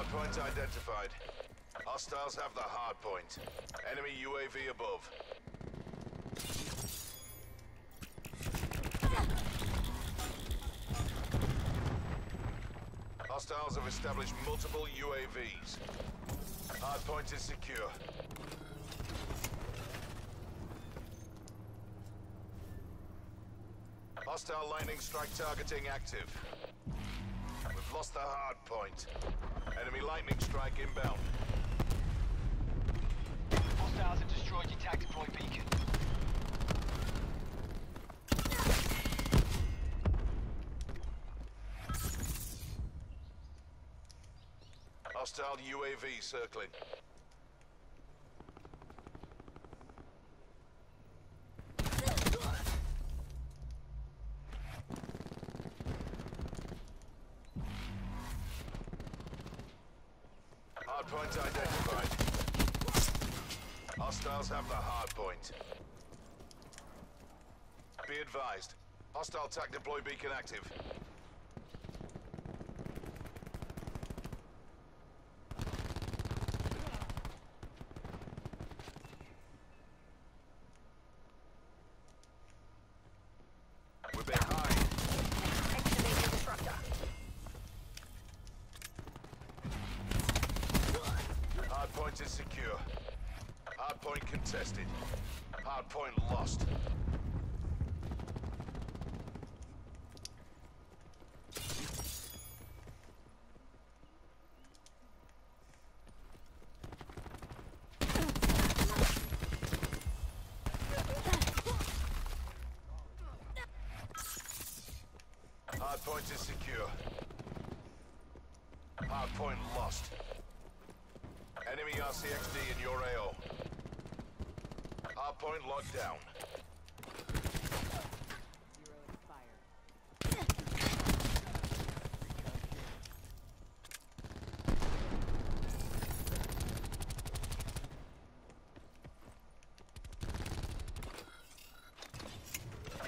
Hardpoint identified. Hostiles have the hardpoint. Enemy UAV above. Hostiles have established multiple UAVs. Hardpoint is secure. Hostile lightning strike targeting active. We've lost the hard point. Enemy lightning strike inbound. Hostiles have destroyed your tactical beacon. Hostile UAV circling. Identified. Hostiles have the hard point. Be advised. Hostile TAC deploy beacon active. We're behind. Activating disruptor. Hardpoint is secure. Hardpoint contested. Hardpoint lost. Hardpoint is secure. Hardpoint lost. Enemy RCXD in your AO. Hardpoint locked down.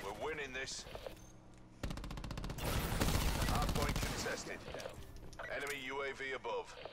We're winning this. Hardpoint contested. Enemy UAV above.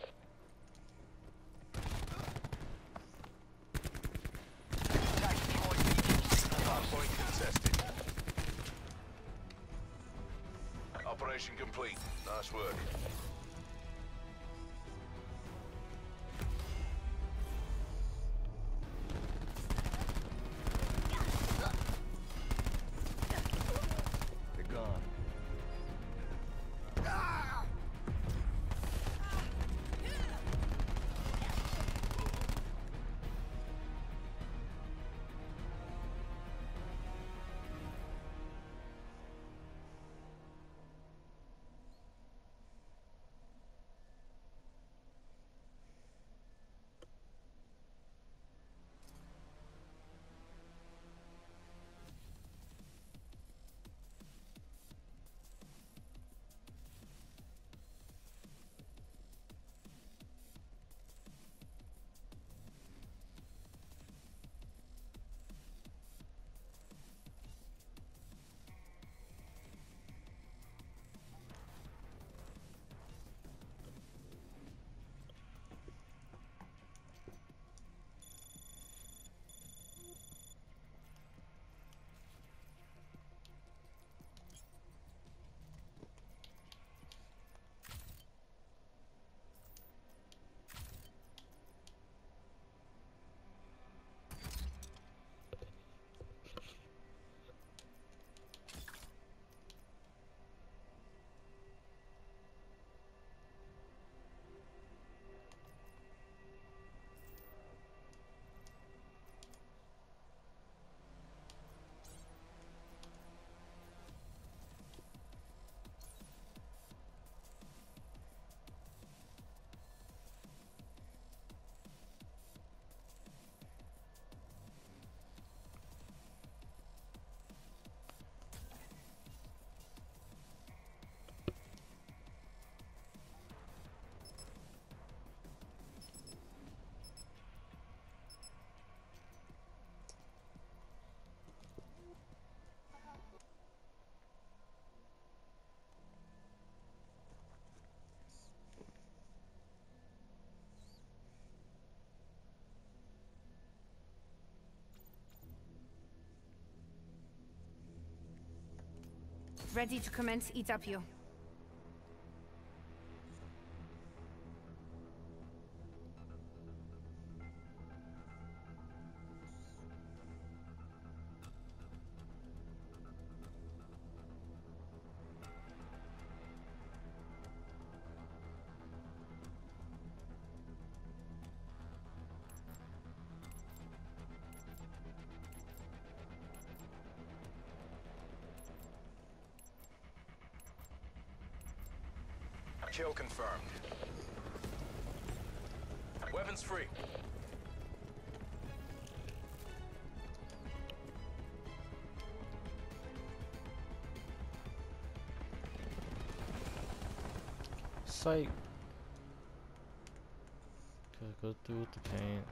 Ready to commence Itapio. Kill confirmed. Weapons free. Sight. Gotta go through with the paint.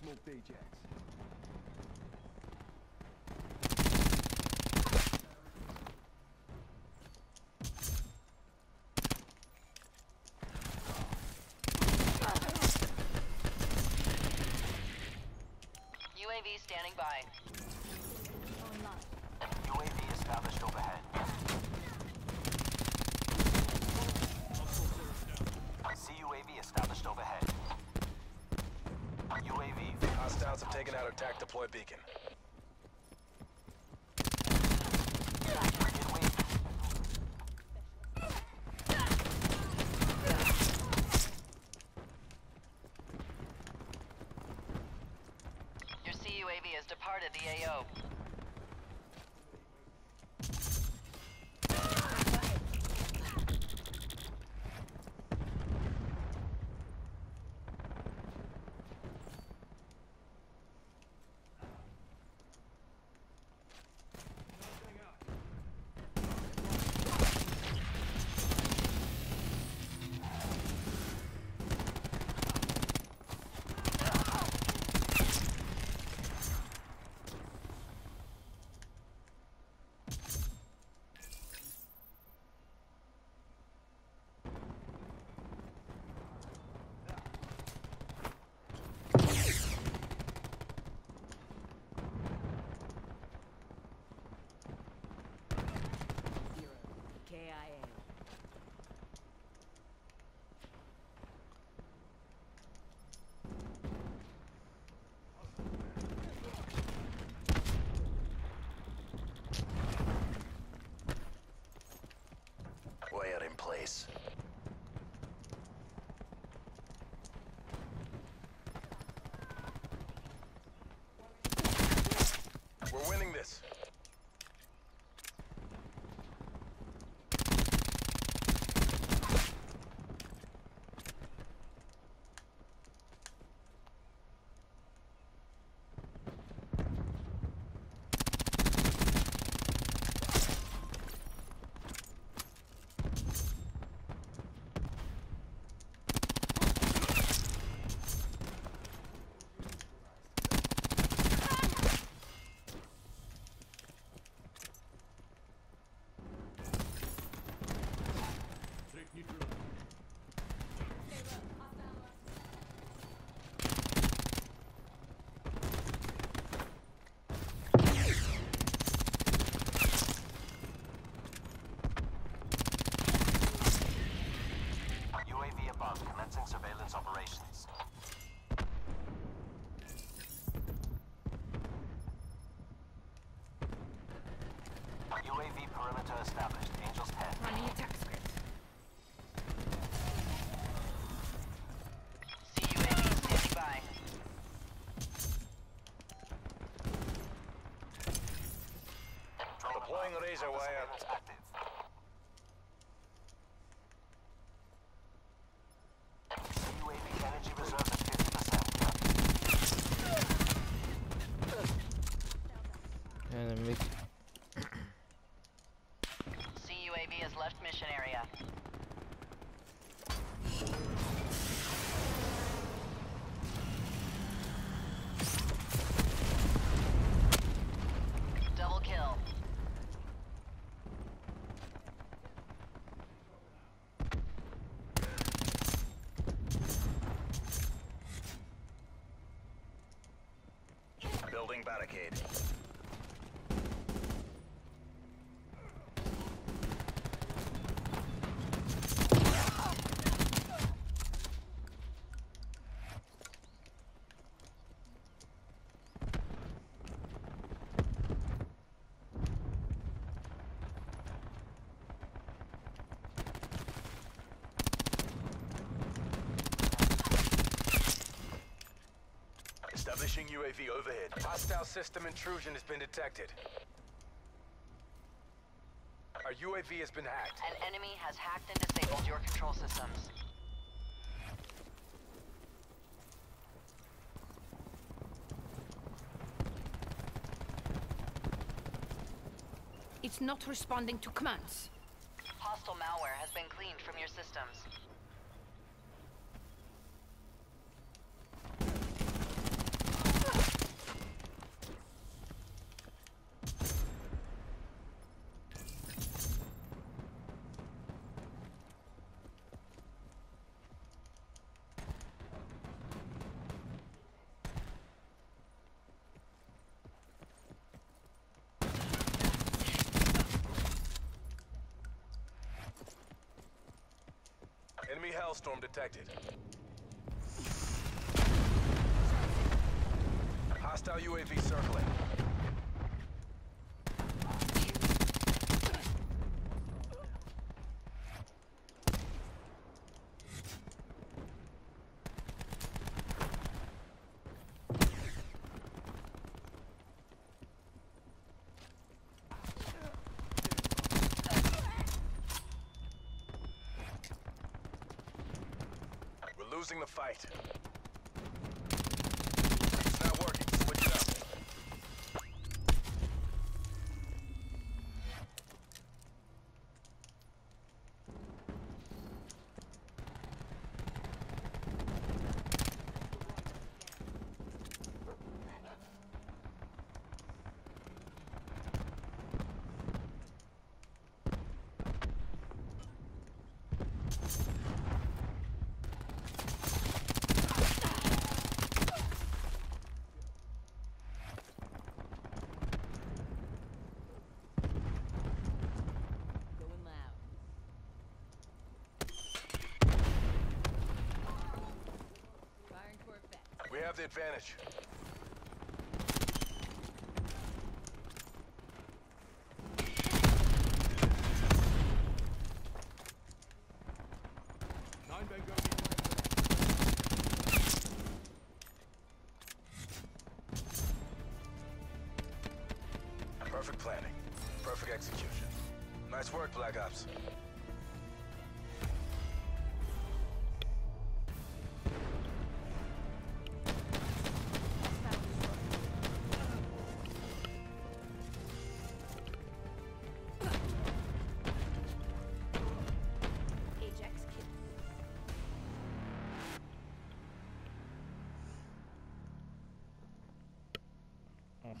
Smoked Ajax. UAV standing by. Online. UAV established overhead. CUAV established overhead. UAV Hostiles have taken out attack deploy beacon. Frigate wing. Your CUAV has departed the AO. KIA. Wire in place. UAVs are way up. Barricade. UAV overhead. Hostile system intrusion has been detected. Our UAV has been hacked. An enemy has hacked and disabled your control systems. It's not responding to commands. Hostile malware has been cleaned from your systems. Hellstorm detected. Hostile UAV circling. We're losing the fight. Have the advantage. Perfect planning. Perfect execution. Nice work, Black Ops.